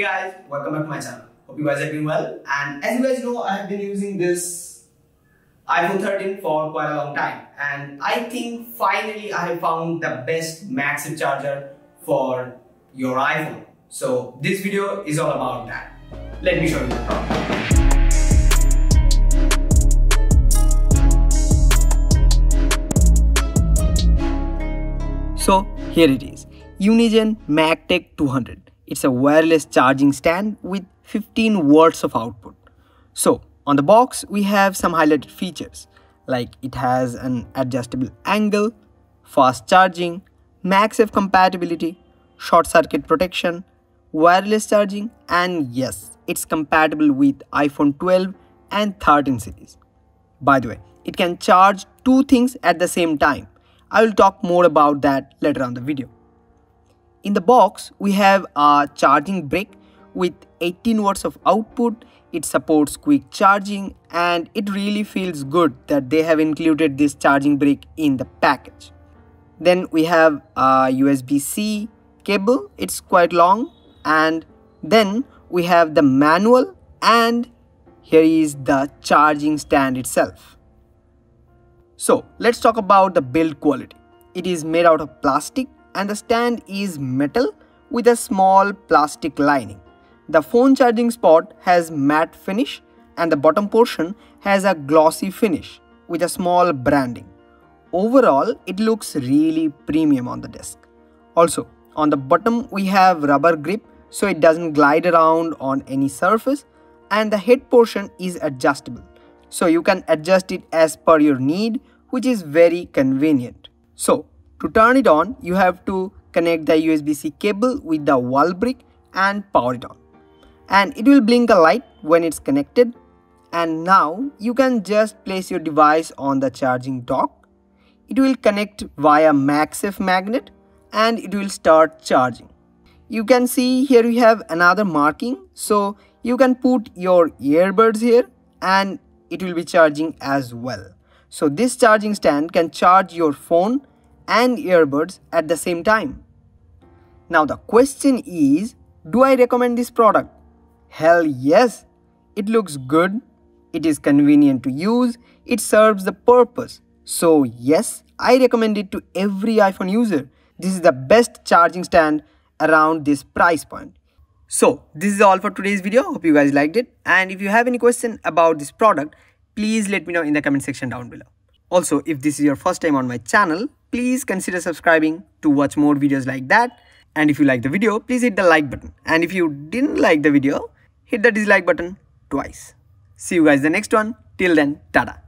Hey guys, welcome back to my channel. Hope you guys are doing well. And as you guys know, I have been using this iPhone 13 for quite a long time. And I think finally I have found the best MagSafe charger for your iPhone. So this video is all about that. Let me show you the product. So here it is, Unigen Magtec 200. It's a wireless charging stand with 15 watts of output. So on the box, we have some highlighted features like it has an adjustable angle, fast charging, MagSafe compatibility, short circuit protection, wireless charging, and yes, it's compatible with iPhone 12 and 13 series. By the way, it can charge two things at the same time. I will talk more about that later on the video. In the box, we have a charging brick with 18 watts of output. It supports quick charging and it really feels good that they have included this charging brick in the package. Then we have a USB-C cable. It's quite long and then we have the manual and here is the charging stand itself. So let's talk about the build quality. It is made out of plastic and the stand is metal with a small plastic lining. The phone charging spot has matte finish and the bottom portion has a glossy finish with a small branding. Overall, it looks really premium on the desk. Also, on the bottom we have rubber grip so it doesn't glide around on any surface and the head portion is adjustable. So you can adjust it as per your need which is very convenient. So to turn it on, you have to connect the USB-C cable with the wall brick and power it on. And it will blink a light when it's connected. And now you can just place your device on the charging dock. It will connect via MagSafe magnet and it will start charging. You can see here we have another marking. So you can put your earbuds here and it will be charging as well. So this charging stand can charge your phone and earbuds at the same time. Now the question is, do I recommend this product? Hell yes! It looks good, it is convenient to use, it serves the purpose. So yes, I recommend it to every iPhone user. This is the best charging stand around this price point. So this is all for today's video. Hope you guys liked it. And if you have any question about this product, please let me know in the comment section down below. Also, if this is your first time on my channel, please consider subscribing to watch more videos like that. And if you like the video, please hit the like button. And if you didn't like the video, hit the dislike button twice. See you guys the next one. Till then, tada.